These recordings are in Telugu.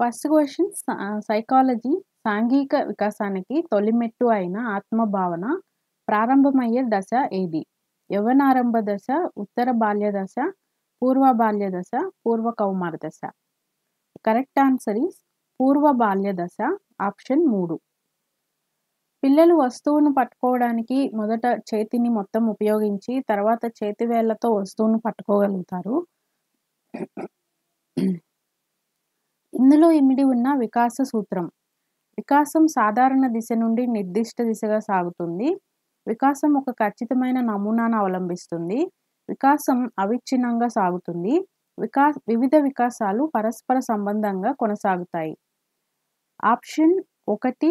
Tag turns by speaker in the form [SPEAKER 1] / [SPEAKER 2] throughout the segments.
[SPEAKER 1] ఫస్ట్ క్వశ్చన్ సైకాలజీ సాంఘిక వికాసానికి తొలిమెట్టు అయిన ఆత్మభావన ప్రారంభమయ్యే దశ ఏది? యవనారంభ దశ, ఉత్తర బాల్య దశ, పూర్వ బాల్య దశ, పూర్వ కౌమార దశ. కరెక్ట్ ఆన్సర్ ఈస్ పూర్వ బాల్య దశ. ఆప్షన్ మూడు పిల్లలు వస్తువును పట్టుకోవడానికి మొదట చేతిని మొత్తం ఉపయోగించి తర్వాత చేతివేళ్ళతో వస్తువును పట్టుకోగలుగుతారు. ఇందులో ఇమిడి ఉన్న వికాస సూత్రం వికాసం సాధారణ దిశ నుండి నిర్దిష్ట దిశగా సాగుతుంది. వికాసం ఒక ఖచ్చితమైన నమూనాను అవలంబిస్తుంది. వికాసం అవిచ్ఛిన్నంగా సాగుతుంది. వికా వివిధ వికాసాలు పరస్పర సంబంధంగా కొనసాగుతాయి. ఆప్షన్ ఒకటి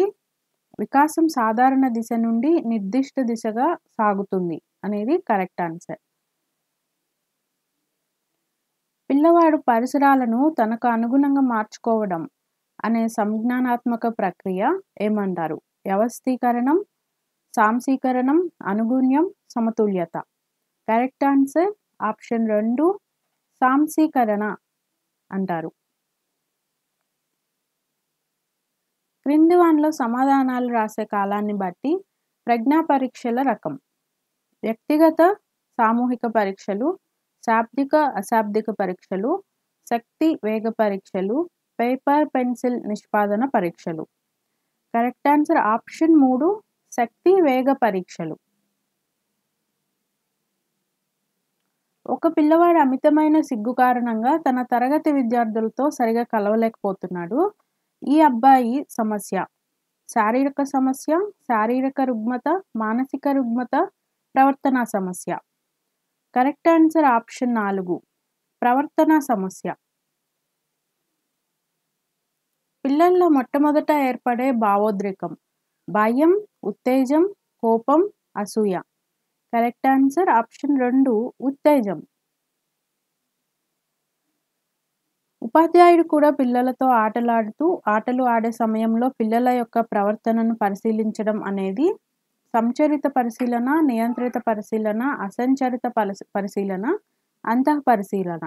[SPEAKER 1] వికాసం సాధారణ దిశ నుండి నిర్దిష్ట దిశగా సాగుతుంది అనేది కరెక్ట్ ఆన్సర్. పిల్లవాడు పరిసరాలను తనకు అనుగుణంగా మార్చుకోవడం అనే సంజ్ఞానాత్మక ప్రక్రియ ఏమంటారు? వ్యవస్థీకరణం, సాంసీకరణం అనుగుణ్యం, సమతుల్యత. కరెక్ట్ ఆన్సర్ ఆప్షన్ రెండు సాంసీకరణ అంటారు. క్రింది వన్లో సమాధానాలు రాసే కాలాన్ని బట్టి ప్రజ్ఞా పరీక్షల రకం వ్యక్తిగత, సామూహిక పరీక్షలు, శాబ్దిక, అశాబ్దిక పరీక్షలు, శక్తి వేగ పరీక్షలు, పేపర్ పెన్సిల్ నిష్పాదన పరీక్షలు. కరెక్ట్ ఆన్సర్ ఆప్షన్ మూడు శక్తి వేగ పరీక్షలు. ఒక పిల్లవాడు అమితమైన సిగ్గు కారణంగా తన తరగతి విద్యార్థులతో సరిగా కలవలేకపోతున్నాడు. ఈ అబ్బాయి సమస్య శారీరక సమస్య, శారీరక రుగ్మత, మానసిక రుగ్మత, ప్రవర్తనా సమస్య. కరెక్ట్ ఆన్సర్ ఆప్షన్ నాలుగు ప్రవర్తన సమస్య. పిల్లల్లో మొట్టమొదట ఏర్పడే భావోద్రేకం భయం, ఉత్తేజం, కోపం, అసూయ. కరెక్ట్ ఆన్సర్ ఆప్షన్ రెండు ఉత్తేజం. ఉపాధ్యాయుడు కూడా పిల్లలతో ఆటలాడుతూ ఆటలు ఆడే సమయంలో పిల్లల యొక్క ప్రవర్తనను పరిశీలించడం అనేది సంచరిత పరిశీలన, నియంత్రిత పరిశీలన, అసంచరిత పరిశీ పరిశీలన, అంతః పరిశీలన.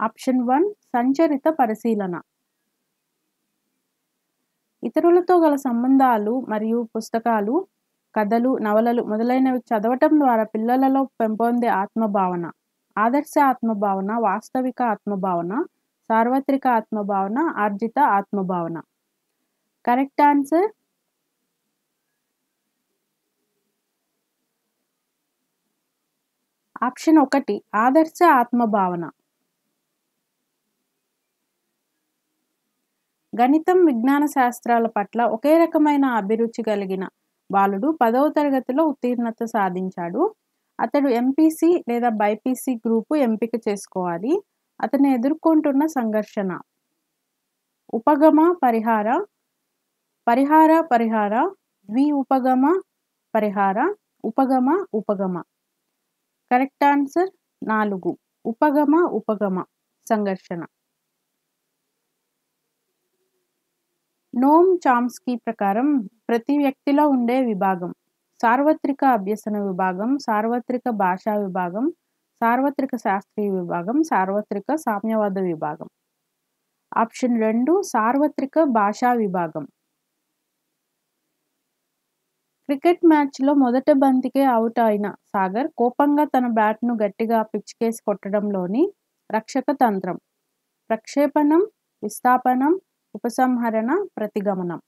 [SPEAKER 1] ఆప్షన్ వన్ సంచరిత పరిశీలన. ఇతరులతో గల సంబంధాలు మరియు పుస్తకాలు, కథలు, నవలలు మొదలైనవి చదవటం ద్వారా పిల్లలలో పెంపొందే ఆత్మభావన ఆదర్శ ఆత్మభావన, వాస్తవిక ఆత్మభావన, సార్వత్రిక ఆత్మభావన, ఆర్జిత ఆత్మభావన. కరెక్ట్ ఆన్సర్ ఆప్షన్ ఒకటి ఆదర్శ ఆత్మభావన. గణితం, విజ్ఞాన శాస్త్రాల పట్ల ఒకే రకమైన అభిరుచి కలిగిన బాలుడు పదవ తరగతిలో ఉత్తీర్ణత సాధించాడు. అతడు ఎంపీసీ లేదా బైపీసీ గ్రూపు ఎంపిక చేసుకోవాలి. అతను ఎదుర్కొంటున్న సంఘర్షణ ఉపగమ పరిహార, పరిహార పరిహార, ద్వి ఉపగమ పరిహార, ఉపగమ ఉపగమ. కరెక్ట్ ఆన్సర్ నాలుగు ఉపగమ ఉపగమ సంఘర్షణ. నోమ్ చామ్స్కీ ప్రకారం ప్రతి వ్యక్తిలో ఉండే విభాగం సార్వత్రిక అభ్యసన విభాగం, సార్వత్రిక భాషా విభాగం, సార్వత్రిక శాస్త్రీయ విభాగం, సార్వత్రిక సామ్యవాద విభాగం. ఆప్షన్ రెండు సార్వత్రిక భాషా విభాగం. క్రికెట్ మ్యాచ్‌లో మొదట బంతికే అవుట్ అయిన సాగర్ కోపంగా తన బ్యాట్‌ను గట్టిగా పిచ్‌కేసి కొట్టడంలోని రక్షక తంత్రం ప్రక్షేపణం, విస్థాపనం, ఉపసంహరణ, ప్రతిగమనం.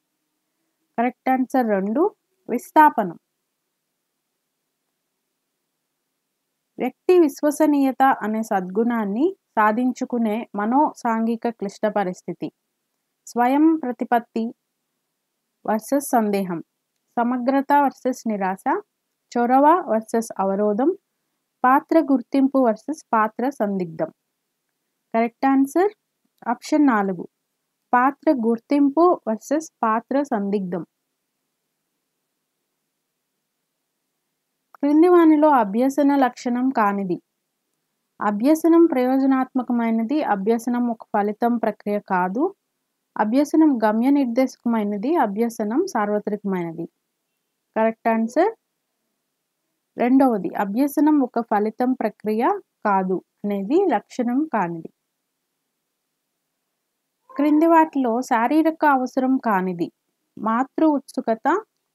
[SPEAKER 1] కరెక్ట్ ఆన్సర్ రెండు విస్థాపనం. వ్యక్తి విశ్వసనీయత అనే సద్గుణాన్ని సాధించుకునే మనో సాంఘిక క్లిష్ట పరిస్థితి స్వయం ప్రతిపత్తి వర్సెస్ సందేహం, సమగ్రత వర్సెస్ నిరాశ, చొరవ వర్సెస్ అవరోధం, పాత్ర గుర్తింపు వర్సెస్ పాత్ర సందిగ్ధం. కరెక్ట్ ఆన్సర్ ఆప్షన్ నాలుగు పాత్ర గుర్తింపు వర్సెస్ పాత్ర సందిగ్ధం. క్రింది వానిలో అభ్యసన లక్షణం కానిది అభ్యసనం ప్రయోజనాత్మకమైనది. అభ్యసనం ఒక ఫలితం ప్రక్రియ కాదు. అభ్యసనం గమ్య నిర్దేశకమైనది. అభ్యసనం సార్వత్రికమైనది. కరెక్ట్ ఆన్సర్ రెండవది అభ్యసనం ఒక ఫలితం ప్రక్రియ కాదు అనేది లక్షణం కానిది. క్రింది వాటిలో శారీరక అవసరం కానిది. మాతృ ఉత్సుకత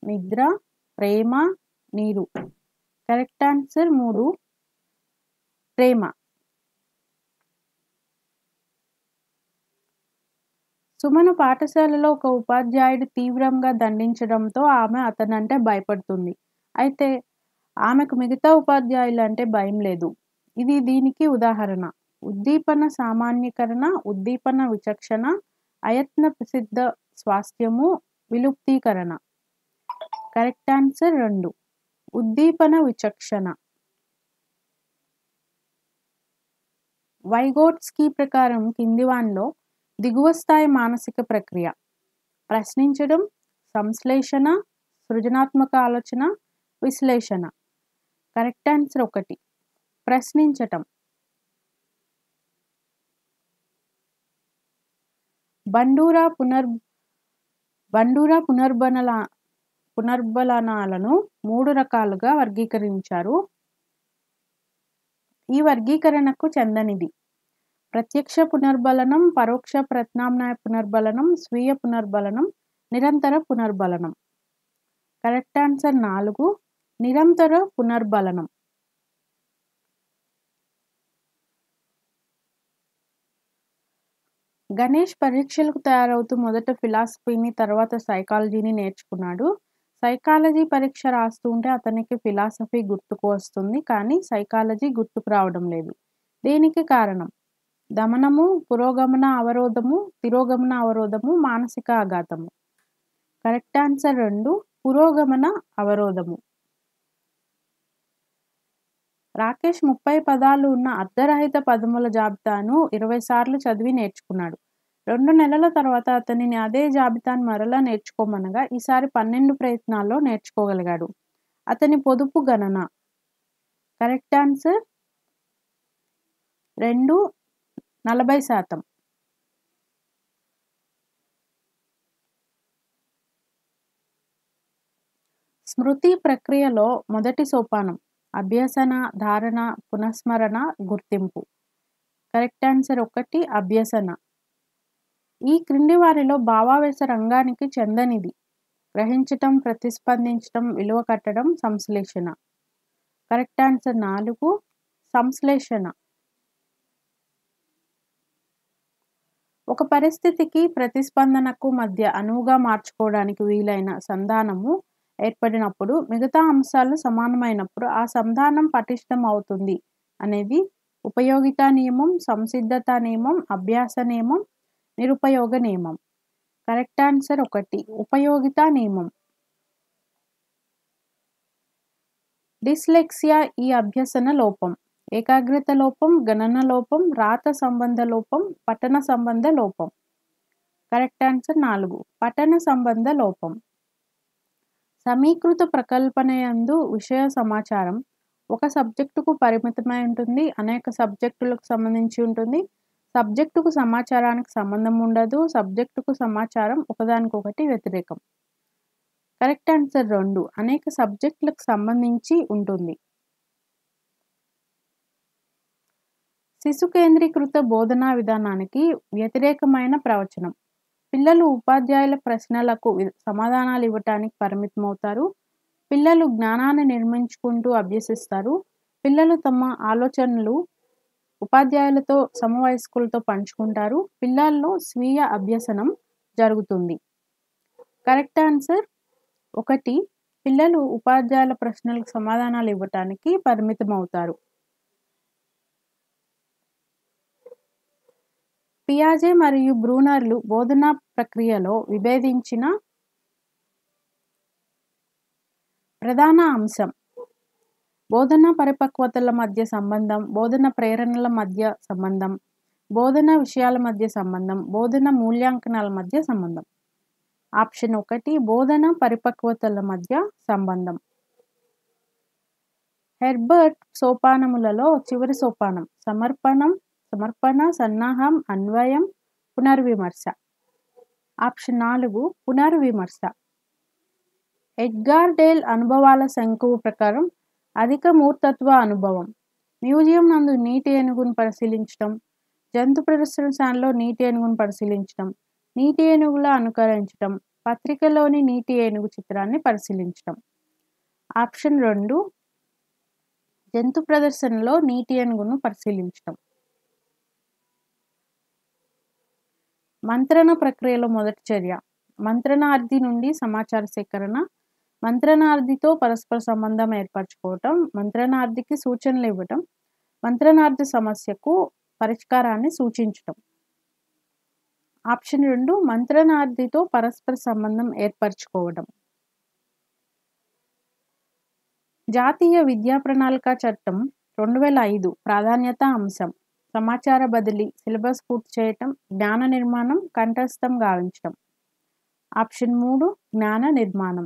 [SPEAKER 1] నిద్ర ప్రేమ నీరు. కరెక్ట్ ఆన్సర్ మూడు ప్రేమ. సుమను పాఠశాలలో ఒక ఉపాధ్యాయుడు తీవ్రంగా దండించడంతో ఆమె అతనంటే భయపడుతుంది. అయితే ఆమెకు మిగతా ఉపాధ్యాయులు అంటే భయం లేదు. ఇది దీనికి ఉదాహరణ. ఉద్దీపన సామాన్యీకరణ ఉద్దీపన విచక్షణ అయత్న ప్రసిద్ధ స్వాస్థ్యము విలుప్తీకరణ. కరెక్ట్ ఆన్సర్ రెండు. ఉద్దీపన విచక్షణ. వైగోట్స్కీ ప్రకారం కిందివాన్లో దిగువ స్థాయి మానసిక ప్రక్రియ. ప్రశ్నించడం సంశ్లేషణ సృజనాత్మక ఆలోచన విశ్లేషణ. కరెక్ట్ ఆన్సర్ ఒకటి. ప్రశ్నించటం. బండూరా పునర్ బండూరా పునర్బనల పునర్బలనాలను మూడు రకాలుగా వర్గీకరించారు. ఈ వర్గీకరణకు చెందనిది. ప్రత్యక్ష పునర్బలనం పరోక్ష ప్రత్యామ్నాయ పునర్బలనం స్వీయ పునర్బలనం నిరంతర పునర్బలనం. కరెక్ట్ ఆన్సర్ నాలుగు. నిరంతర పునర్బలనం. గణేష్ పరీక్షలకు తయారవుతూ మొదట ఫిలాసఫీని తర్వాత సైకాలజీని నేర్చుకున్నాడు. సైకాలజీ పరీక్ష రాస్తూ ఉంటే అతనికి ఫిలాసఫీ గుర్తుకు వస్తుంది కానీ సైకాలజీ గుర్తుకు రావడం లేదు. దీనికి కారణం? దమనము పురోగమన అవరోధము తిరోగమన అవరోధము మానసిక ఆఘాతము. కరెక్ట్ ఆన్సర్ రెండు పురోగమన అవరోధము. రాకేష్ ముప్పై పదాలు ఉన్న అర్ధరహిత పదముల జాబితాను ఇరవై సార్లు చదివి నేర్చుకున్నాడు. రెండు నెలల తర్వాత అతనిని అదే జాబితాను మరలా నేర్చుకోమనగా ఈసారి పన్నెండు ప్రయత్నాల్లో నేర్చుకోగలిగాడు. అతని పొదుపు గణన. కరెక్ట్ ఆన్సర్ రెండు నలభై శాతం. స్మృతి ప్రక్రియలో మొదటి సోపానం అభ్యసన ధారణ పునఃస్మరణ గుర్తింపు. కరెక్ట్ ఆన్సర్ ఒకటి అభ్యసన. ఈ క్రింది వారిలో భావావేశ రంగానికి చెందనిది. గ్రహించటం ప్రతిస్పందించటం విలువ కట్టడం సంశ్లేషణ. కరెక్ట్ ఆన్సర్ నాలుగు సంశ్లేషణ. ఒక పరిస్థితికి ప్రతిస్పందనకు మధ్య అనువుగా మార్చుకోవడానికి వీలైన సంధానము ఏర్పడినప్పుడు మిగతా అంశాలు సమానమైనప్పుడు ఆ సంధానం పటిష్టం అవుతుంది అనేది ఉపయోగిత నియమం సంసిద్ధత నియమం అభ్యాస నియమం నిరుపయోగ నియమం. కరెక్ట్ ఆన్సర్ ఒకటి ఉపయోగిత నియమం. డిస్లెక్సియా ఈ అభ్యసన లోపం. ఏకాగ్రత లోపం గణన లోపం రాత సంబంధ లోపం పఠన సంబంధ లోపం. కరెక్ట్ ఆన్సర్ నాలుగు. పఠన సంబంధ లోపం. సమీకృత ప్రకల్పనయందు విషయ సమాచారం ఒక సబ్జెక్టుకు పరిమితమై ఉంటుంది అనేక సబ్జెక్టులకు సంబంధించి ఉంటుంది. సబ్జెక్టుకు సమాచారానికి సంబంధం ఉండదు సబ్జెక్టుకు సమాచారం ఒకదానికొకటి వ్యతిరేకం. కరెక్ట్ ఆన్సర్ రెండు. అనేక సబ్జెక్టులకు సంబంధించి ఉంటుంది. శిశు కేంద్రీకృత బోధనా విధానానికి వ్యతిరేకమైన ప్రవచనం. పిల్లలు ఉపాధ్యాయుల ప్రశ్నలకు సమాధానాలు ఇవ్వటానికి పరిమితమవుతారు. పిల్లలు జ్ఞానాన్ని నిర్మించుకుంటూ అభ్యసిస్తారు. పిల్లలు తమ ఆలోచనలు ఉపాధ్యాయులతో సమవయస్కులతో పంచుకుంటారు. పిల్లల్లో స్వీయ అభ్యసనం జరుగుతుంది. Correct answer? ఒకటి పిల్లలు ఉపాధ్యాయుల ప్రశ్నలకు సమాధానాలు ఇవ్వటానికి పరిమితమవుతారు. పియాజే మరియు బ్రూనర్లు బోధనా ప్రక్రియలో విభేదించిన ప్రధాన అంశం. బోధన పరిపక్వతల మధ్య సంబంధం బోధన ప్రేరణల మధ్య సంబంధం బోధన విషయాల మధ్య సంబంధం బోధన మూల్యాంకనాల మధ్య సంబంధం. ఆప్షన్ ఒకటి బోధన పరిపక్వతల మధ్య సంబంధం. హెర్బర్ట్ సోపానములలో చివరి సోపానం సమర్పణం సమర్పణ సన్నాహం అన్వయం పునర్విమర్శ. ఆప్షన్ నాలుగు పునర్విమర్శ. ఎడ్గార్ డేల్ అనుభవాల శంకువు ప్రకారం అధిక మూర్తత్వ అనుభవం. మ్యూజియం నందు నీటి ఏనుగును పరిశీలించడం జంతు ప్రదర్శనశాలలో నీటి ఏనుగును పరిశీలించడం నీటి ఏనుగుల అనుకరించడం పత్రికలోని నీటి ఏనుగు చిత్రాన్ని పరిశీలించడం ఆప్షన్ రెండు జంతు ప్రదర్శనలో నీటి ఏనుగును పరిశీలించడం మంత్రణ ప్రక్రియలో మొదటి చర్య. మంత్రణార్థి నుండి సమాచార సేకరణ. మంత్రణార్థితో పరస్పర సంబంధం ఏర్పరచుకోవటం. మంత్రణార్థికి సూచనలు ఇవ్వటం. మంత్రణార్థి సమస్యకు పరిష్కారాన్ని సూచించటం. ఆప్షన్ రెండు మంత్రణార్థితో పరస్పర సంబంధం ఏర్పరచుకోవడం జాతీయ విద్యా ప్రణాళిక చట్టం రెండు వేల ఐదు ప్రాధాన్యత అంశం. సమాచార బదిలీ సిలబస్ పూర్తి చేయటం జ్ఞాన నిర్మాణం కంఠస్థం గావించడం ఆప్షన్ మూడు జ్ఞాన నిర్మాణం.